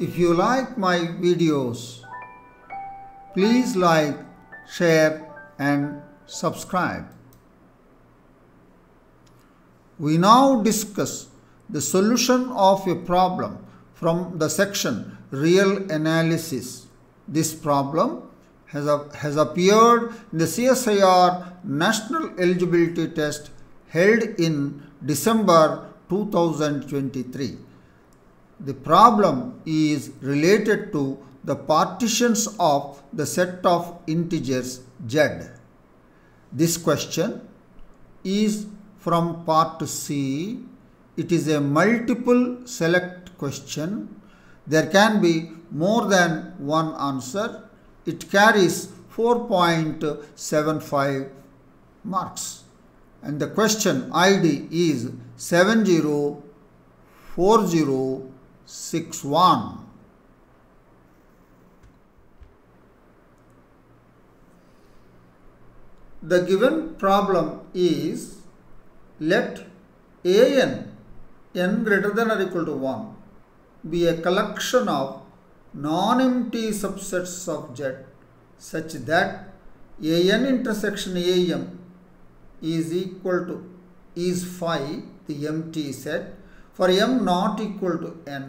If you like my videos, please like, share and subscribe. We now discuss the solution of a problem from the section Real Analysis. This problem has, has appeared in the CSIR National Eligibility Test held in December 2023. The problem is related to the partitions of the set of integers z. This question is from part C. It is a multiple select question. There can be more than one answer. It carries 4.75 marks. And the question ID is 704061. The given problem is let an n greater than or equal to 1 be a collection of non-empty subsets of Z such that an intersection am is equal to is phi the empty set for m not equal to n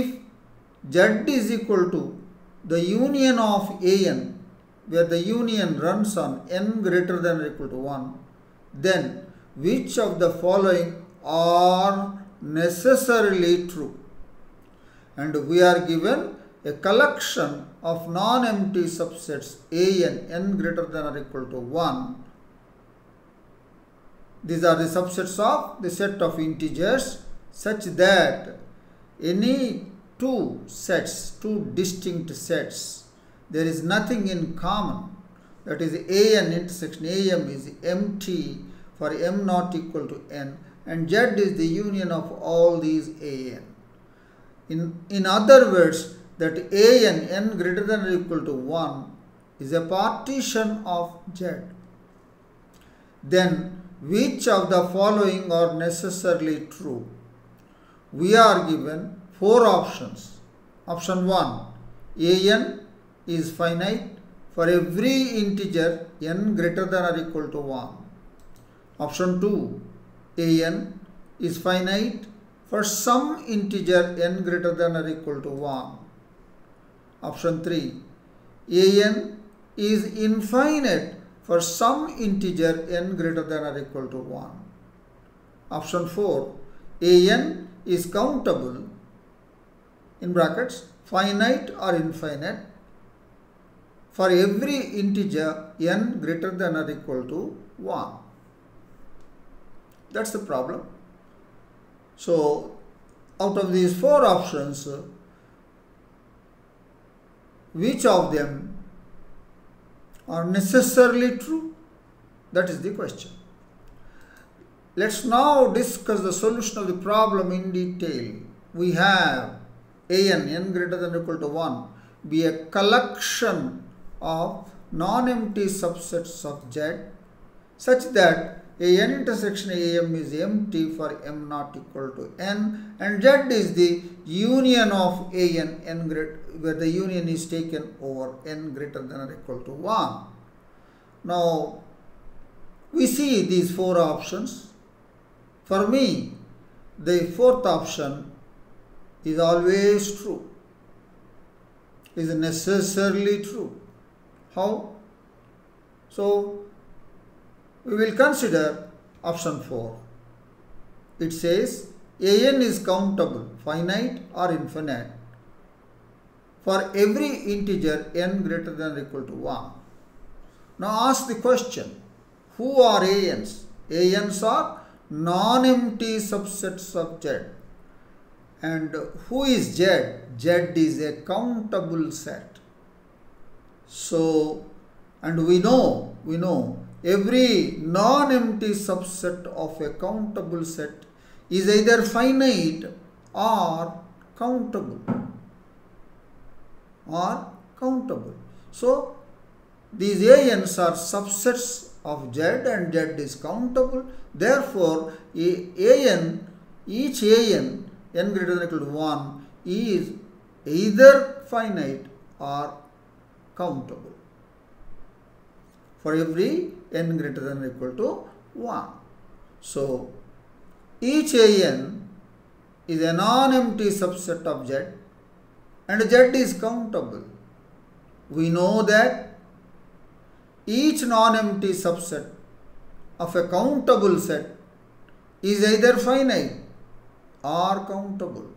if z is equal to the union of an where the union runs on n greater than or equal to 1 then which of the following are necessarily true? And we are given a collection of non-empty subsets an n greater than or equal to 1 these are the subsets of the set of integers such that any two sets two distinct sets there is nothing in common. That is an intersection am is empty for m not equal to n and z is the union of all these an in in other words that an n greater than or equal to 1 is a partition of z. Then which of the following are necessarily true? We are given four options. Option 1 an is finite for every integer n greater than or equal to 1 option 2 an is finite for some integer n greater than or equal to 1 option 3 an is infinite for some integer n greater than or equal to 1. Option 4 an is countable in brackets finite or infinite for every integer n greater than or equal to 1. That's the problem. So, out of these four options, which of them are necessarily true? That is the question. Let's now discuss the solution of the problem in detail. We have an n greater than or equal to 1 be a collection of non-empty subsets of Z such that an intersection am is empty for m not equal to n and Z is the union of an n greater where the union is taken over n greater than or equal to 1. Now we see these four options. For me the fourth option is always true, is necessarily true. How? So we will consider option 4. It says an is countable, finite or infinite for every integer n greater than or equal to 1. Now ask the question, who are ans? ans are non-empty subsets of Z. And who is Z? Z is a countable set. So, and we know, we know every non-empty subset of a countable set is either finite or countable or countable. So, these ANs are subsets of Z and Z is countable. Therefore, a AN, each AN n greater than equal to 1 is either finite or countable for every n greater than or equal to 1. So, each an is a non-empty subset of Z and Z is countable. We know that each non-empty subset of a countable set is either finite or countable.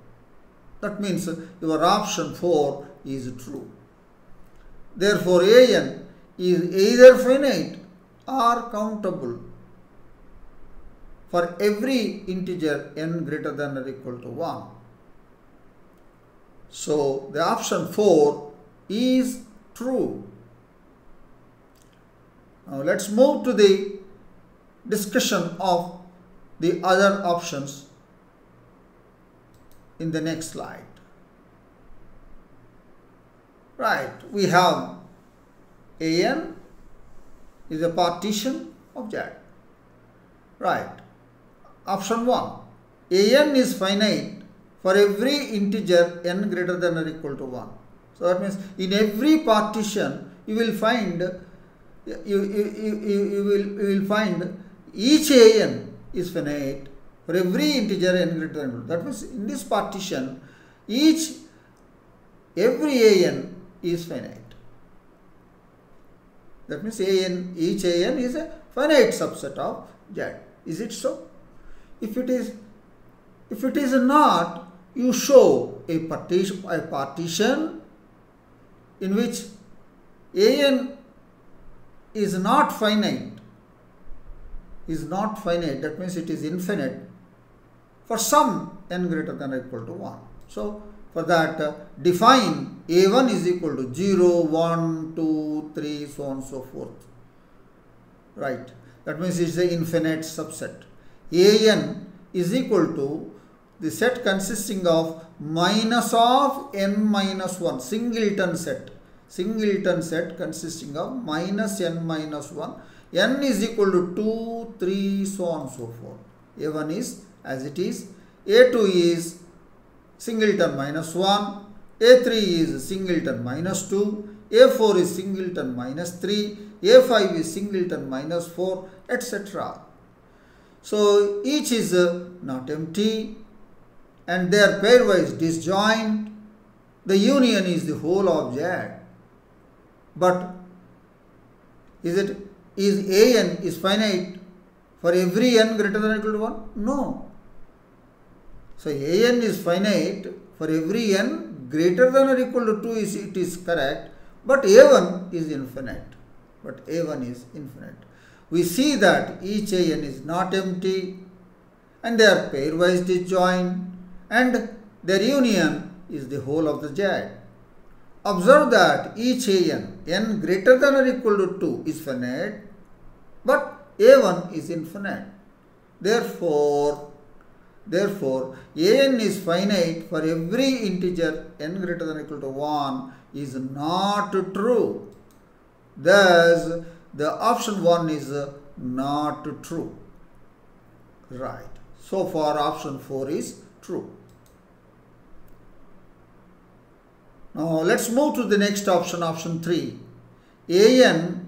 That means your option 4 is true. Therefore, an is either finite or countable for every integer n greater than or equal to 1. So, the option 4 is true. Now, let us move to the discussion of the other options in the next slide. Right, we have an is a partition of Z. Right, option 1 an is finite for every integer n greater than or equal to 1. So that means in every partition you will find you, you, you, you, will, you will find each an is finite for every integer n greater than equal. That means in this partition each every an is finite. That means an each an is a finite subset of Z. Is it so? If it is if it is not, you show a partition, a partition in which an is not finite, is not finite, that means it is infinite for some n greater than or equal to 1. So, for that define a1 is equal to 0, 1, 2, 3, so on so forth. Right. That means it is an infinite subset. an is equal to the set consisting of minus of n minus 1 singleton set singleton set consisting of minus n minus 1 n is equal to 2 3 so on so forth a1 is as it is a2 is singleton minus 1 a3 is singleton minus 2 a4 is singleton minus 3 a5 is singleton minus 4 etc so each is uh, not empty and they are pairwise disjoint, the union is the whole object. But is it is an is finite for every n greater than or equal to 1? No. So an is finite for every n greater than or equal to 2 is it is correct, but a1 is infinite. But a1 is infinite. We see that each an is not empty and they are pairwise disjoint and their union is the whole of the Z. Observe that each an, n greater than or equal to 2 is finite, but a1 is infinite. Therefore, therefore, an is finite for every integer n greater than or equal to 1 is not true. Thus, the option 1 is not true. Right. So far, option 4 is true. Now let's move to the next option, option 3. an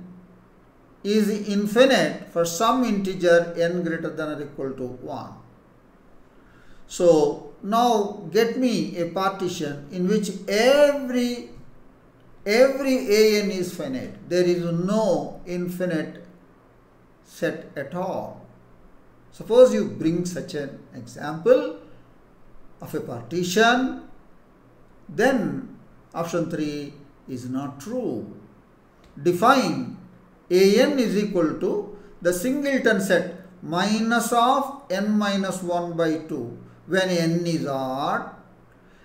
is infinite for some integer n greater than or equal to 1. So now get me a partition in which every every an is finite. There is no infinite set at all. Suppose you bring such an example of a partition, then Option 3 is not true. Define an is equal to the singleton set minus of n minus 1 by 2 when n is odd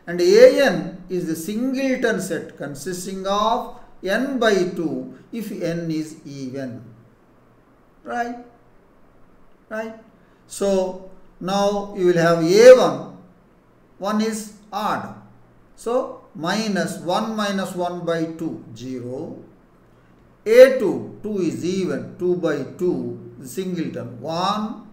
and an is the singleton set consisting of n by 2 if n is even. Right? Right? So, now you will have a1, 1 is odd. So, minus 1 minus 1 by 2, 0. A2, 2 is even, 2 by 2, singleton, 1.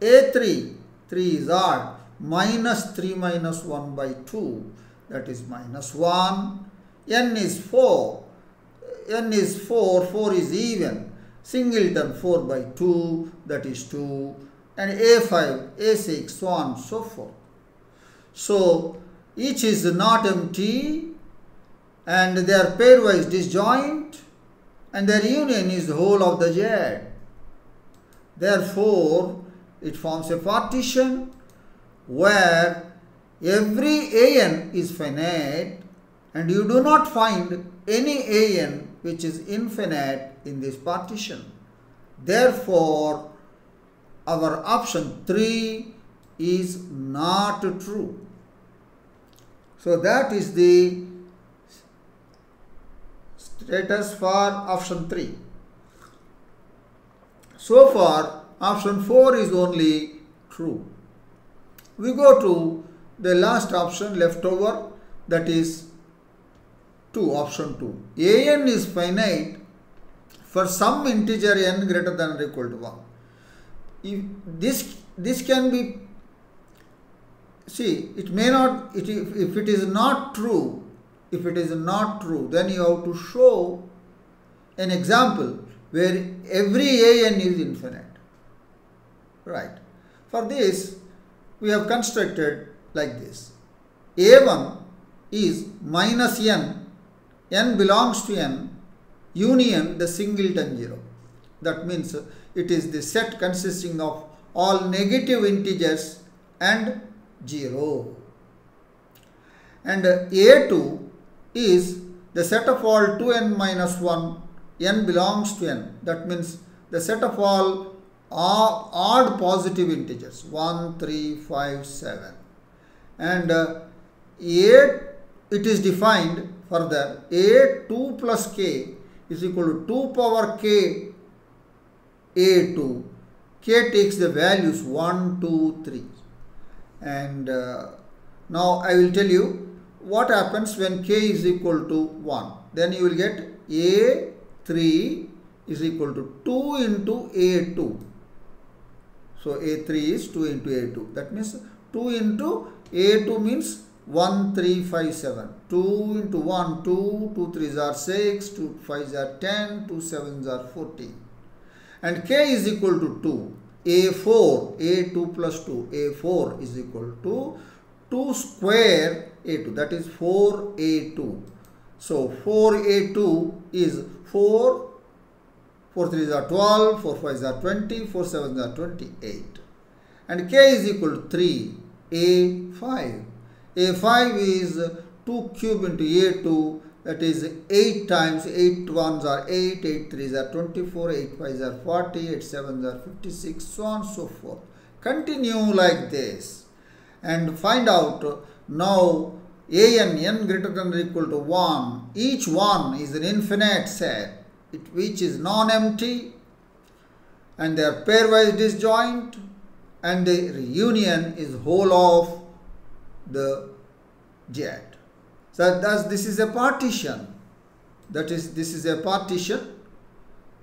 A3, 3 is odd, minus 3 minus 1 by 2. that is minus 1. n is 4. n is 4, 4 is even. Singleton 4 by 2, that is 2. And A5, A6, so on so forth. So each is not empty and they are pairwise disjoint and their union is the whole of the Z. Therefore, it forms a partition where every an is finite and you do not find any an which is infinite in this partition. Therefore, our option 3 is not true. So that is the status for option 3. So far, option 4 is only true. We go to the last option left over that is 2, option 2. an is finite for some integer n greater than or equal to 1. If this, this can be, see, it may not, it, if it is not true, if it is not true, then you have to show an example where every an is infinite. Right. For this, we have constructed like this. A1 is minus n, n belongs to n, union the singleton 0. That means it is the set consisting of all negative integers and 0. And A2 is the set of all 2n minus 1, n belongs to n. That means the set of all odd positive integers 1, 3, 5, 7. And uh, A, it is defined further A2 plus k is equal to 2 power k A2. K takes the values 1, 2, 3. And uh, now I will tell you what happens when k is equal to 1 then you will get a3 is equal to 2 into a2 so a3 is 2 into a2 that means 2 into a2 means 1 3 5 7 2 into 1 2 2 3s are 6 2 5s are 10 2 7s are 14 and k is equal to 2 a4 a2 plus 2 a4 is equal to 2 square a2 that is 4a2 so 4a2 is 4 4 3s are 12 4 5s are 20 4 7s are 28 and k is equal to 3 a5 a5 is 2 cube into a2 that is 8 times 8 ones are 8 8 3s are 24 8 5s are 40 8 7s are 56 so on and so forth. Continue like this. And find out now an n greater than or equal to 1 each one is an infinite set it, which is non-empty and they are pairwise disjoint and the reunion is whole of the Z. So thus this is a partition that is this is a partition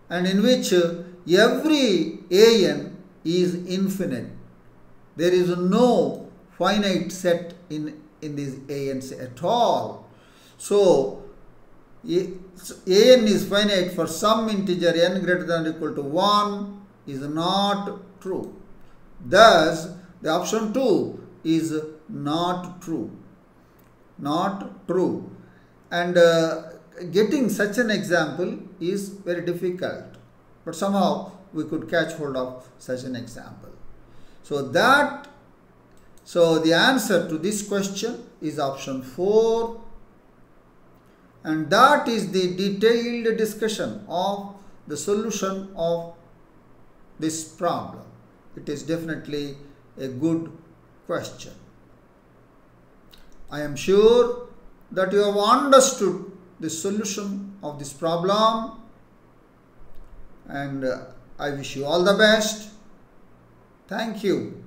and in which uh, every an is infinite. There is no finite set in, in these ANs at all. So, AN is finite for some integer n greater than or equal to 1 is not true. Thus, the option 2 is not true. Not true. And uh, getting such an example is very difficult. But somehow we could catch hold of such an example. So that so the answer to this question is option 4 and that is the detailed discussion of the solution of this problem. It is definitely a good question. I am sure that you have understood the solution of this problem and uh, I wish you all the best. Thank you.